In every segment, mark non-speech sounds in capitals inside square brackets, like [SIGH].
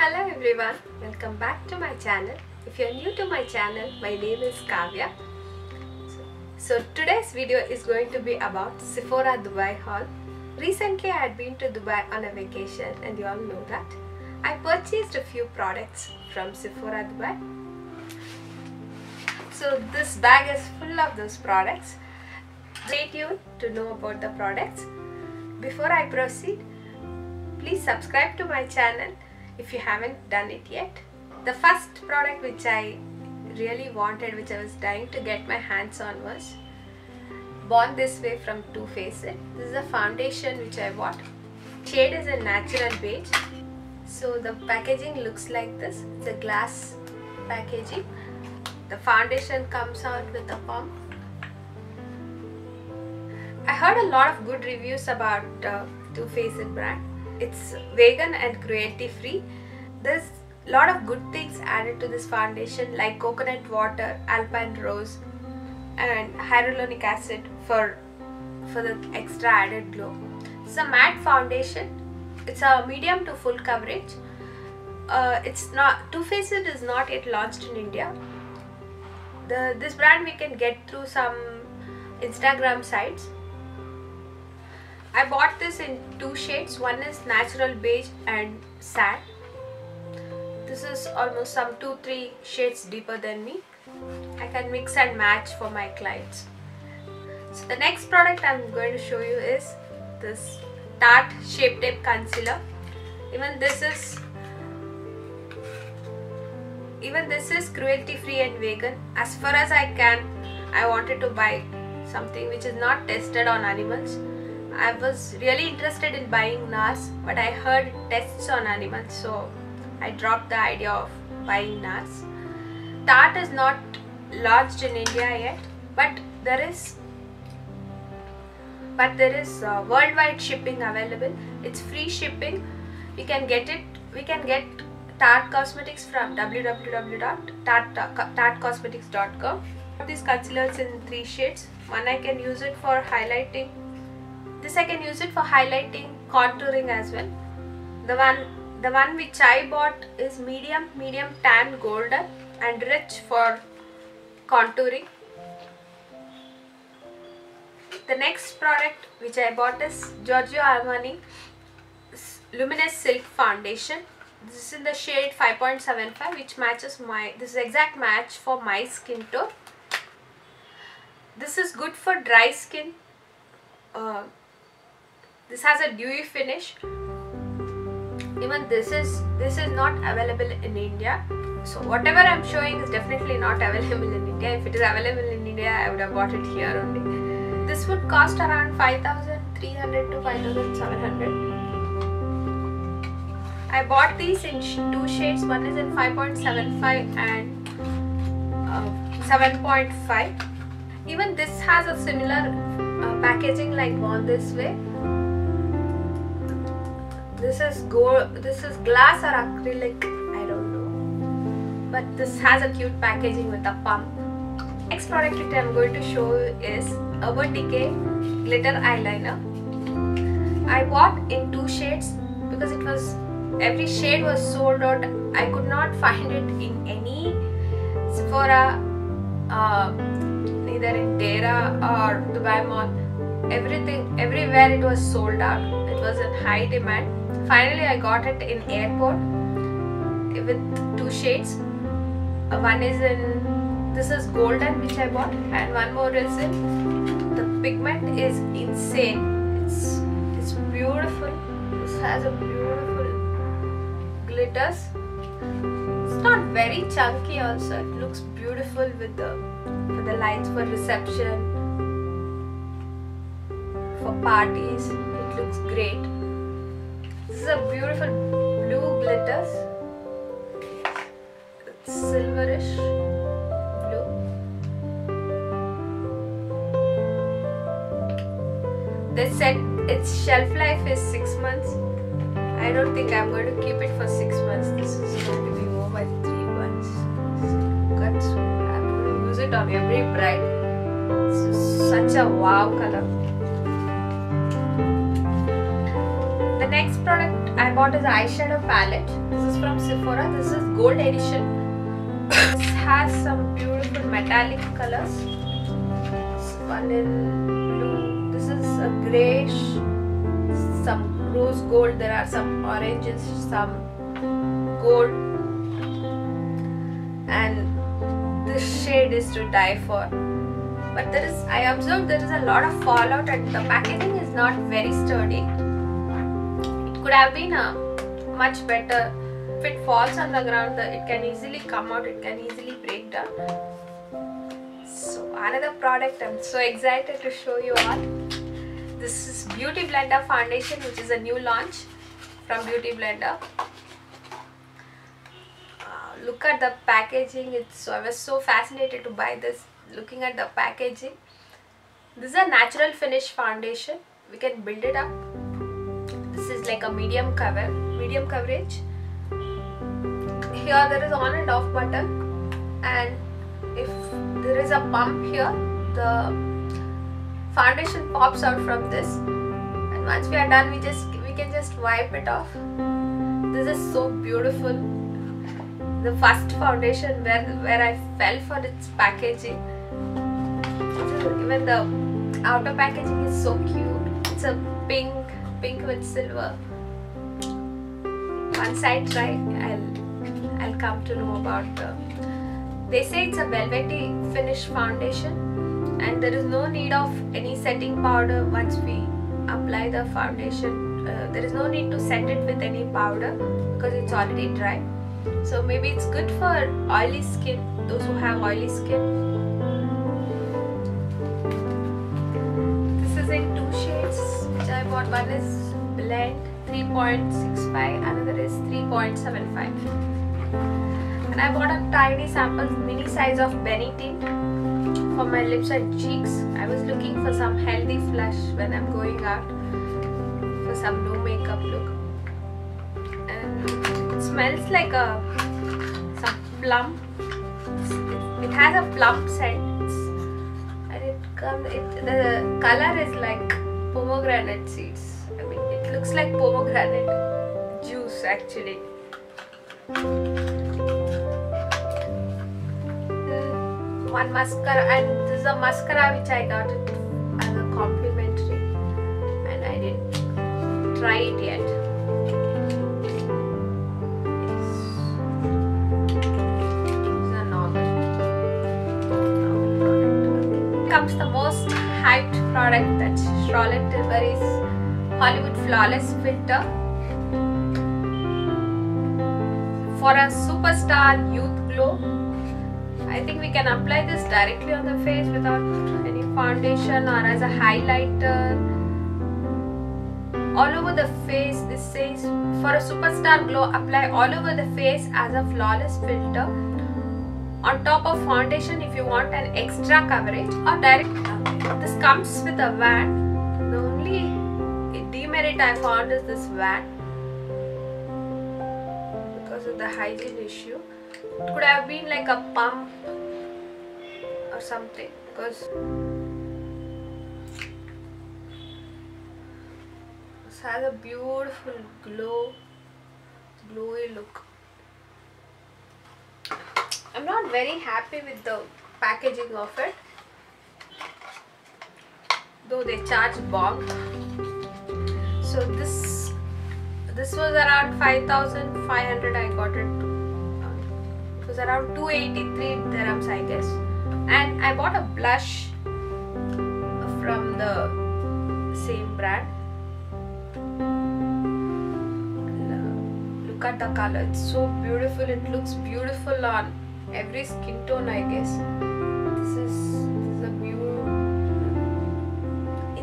Hello everyone, welcome back to my channel. If you're new to my channel, my name is Kavya. So, so today's video is going to be about Sephora Dubai haul. Recently I had been to Dubai on a vacation and you all know that. I purchased a few products from Sephora Dubai. So this bag is full of those products. Stay tuned to know about the products. Before I proceed, please subscribe to my channel if you haven't done it yet. The first product which I really wanted, which I was dying to get my hands on was Born This Way from Too Faced. This is a foundation which I bought. Shade is a natural beige. So the packaging looks like this. It's a glass packaging. The foundation comes out with a pump. I heard a lot of good reviews about uh, Too Faced brand it's vegan and cruelty free there's a lot of good things added to this foundation like coconut water alpine rose and hyaluronic acid for for the extra added glow. It's a matte foundation. It's a medium to full coverage. Uh, it's not Too Faced is not yet launched in India. The this brand we can get through some Instagram sites I bought this in two shades. One is natural beige and sand. This is almost some 2-3 shades deeper than me. I can mix and match for my clients. So the next product I'm going to show you is this Tarte Shape Tape Concealer. Even this is even this is cruelty free and vegan. As far as I can, I wanted to buy something which is not tested on animals I was really interested in buying NARS but I heard tests on animals so I dropped the idea of buying NARS. Tarte is not launched in India yet but there is but there is uh, worldwide shipping available. It's free shipping. We can get it. We can get Tarte Cosmetics from www.tartecosmetics.com. These concealers in three shades. One I can use it for highlighting this I can use it for highlighting contouring as well. The one the one which I bought is medium medium tan golden and rich for contouring. The next product which I bought is Giorgio Armani Luminous Silk Foundation. This is in the shade 5.75 which matches my this is exact match for my skin tone. This is good for dry skin uh, this has a dewy finish. Even this is this is not available in India. So whatever I'm showing is definitely not available in India. If it is available in India I would have bought it here only. This would cost around 5300 to 5700 I bought these in two shades. One is in 5.75 and uh, 7.5 even this has a similar uh, packaging like Born This Way this is gold this is glass or acrylic? I don't know. But this has a cute packaging with a pump. Next product that i'm going to show you is urban decay glitter eyeliner. I bought in two shades because it was every shade was sold out. I could not find it in any sephora uh, neither in Deira or Dubai Mall. Everything everywhere it was sold out. It was in high demand finally I got it in airport with two shades. Uh, one is in this is golden which I bought and one more is in the pigment is insane. It's it's beautiful. This has a beautiful glitters. It's not very chunky also. It looks beautiful with the for the lights for reception for parties. It looks great this is a beautiful blue glitters. It's silverish blue. They said its shelf life is 6 months. I don't think I'm going to keep it for 6 months. This is going to be more by 3 months. So I'm going to use it on every bride. Is such a wow color. Next product I bought is eyeshadow palette. This is from Sephora. This is gold edition. this has some beautiful metallic colors. This blue. This is a grayish, some rose gold. There are some oranges, some gold, and this shade is to die for. But there is, I observed there is a lot of fallout, and the packaging is not very sturdy could have been a much better if it falls on the ground it can easily come out it can easily break down. So another product i'm so excited to show you all. This is beauty blender foundation which is a new launch from beauty blender. Uh, look at the packaging it's so i was so fascinated to buy this looking at the packaging. This is a natural finish foundation. We can build it up is like a medium cover medium coverage. Here there is on and off button. And if there is a pump here the foundation pops out from this. And once we are done we just we can just wipe it off. This is so beautiful. The first foundation where where I fell for its packaging. Even the outer packaging is so cute. It's a pink pink with silver. Once I try, I'll I'll come to know about the. They say it's a velvety finish foundation, and there is no need of any setting powder once we apply the foundation. Uh, there is no need to set it with any powder because it's already dry. So maybe it's good for oily skin. Those who have oily skin. Bought. One is blend 3.65 another is 3.75 and I bought a tiny sample mini size of Benetint for my lips and cheeks. I was looking for some healthy flush when I'm going out for some no makeup look. And it smells like a some plum. It, it has a plum scent. And it comes it the color is like pomegranate seeds I mean, it looks like pomegranate juice actually. Mm, one mascara and this is a mascara which I got it as a complimentary and I didn't try it yet. comes the most hyped product that's Charlotte Tilbury's Hollywood Flawless Filter for a superstar youth glow. I think we can apply this directly on the face without any foundation or as a highlighter. All over the face, this says for a superstar glow, apply all over the face as a flawless filter. On top of foundation if you want an extra coverage or direct. coverage. This comes with a wand demerit I found is this van because of the hygiene issue. It could have been like a pump or something because this has a beautiful glow, glowy look. I'm not very happy with the packaging of it though they charge bomb so this this was around 5500 I got it. It was around 283 dirhams I guess. And I bought a blush from the same brand. Look at the color it's so beautiful. It looks beautiful on every skin tone I guess. This is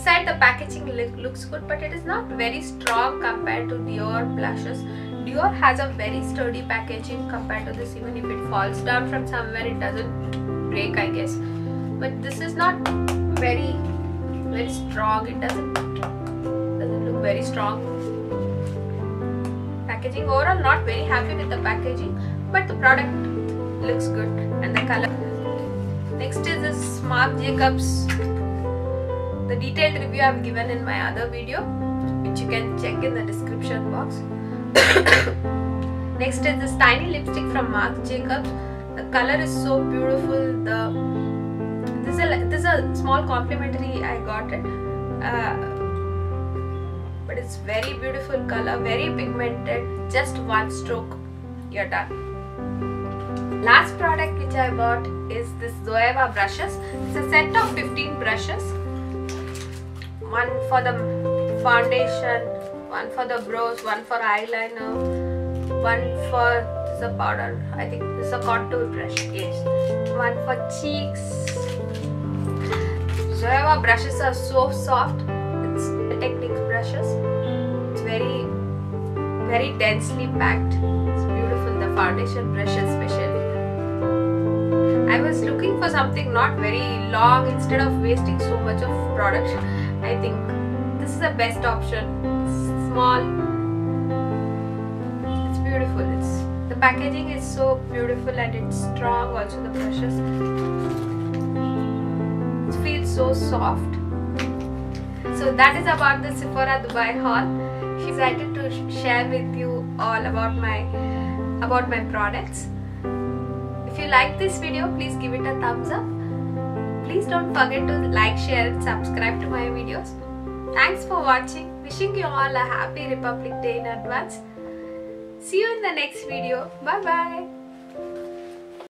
inside the packaging looks good but it is not very strong compared to Dior blushes. Dior has a very sturdy packaging compared to this even if it falls down from somewhere it doesn't break I guess. But this is not very very strong. It doesn't doesn't look very strong. Packaging overall not very happy with the packaging but the product looks good and the color. Next is this Marc Jacobs the detailed review I've given in my other video. which you can check in the description box. [COUGHS] Next is this tiny lipstick from Marc Jacobs. The color is so beautiful. The this is a this is a small complimentary. I got it, uh, but it's very beautiful color, very pigmented. Just one stroke, you're done. Last product which I bought is this Zoeva brushes. It's a set of 15 brushes. One for the foundation, one for the brows, one for eyeliner, one for the powder. I think is a contour brush. Yes. One for cheeks. Zoeva brushes are so soft. It's the Techniques brushes. It's very, very densely packed. It's beautiful. The foundation brush especially. I was looking for something not very long instead of wasting so much of product. I think this is the best option. It's small. It's beautiful. It's the packaging is so beautiful and it's strong. Also the brushes. It feels so soft. So that is about the Sephora Dubai haul. Excited to share with you all about my about my products. If you like this video, please give it a thumbs up. Please don't forget to like, share and subscribe to my videos. Thanks for watching. Wishing you all a happy Republic Day in advance. See you in the next video. Bye bye.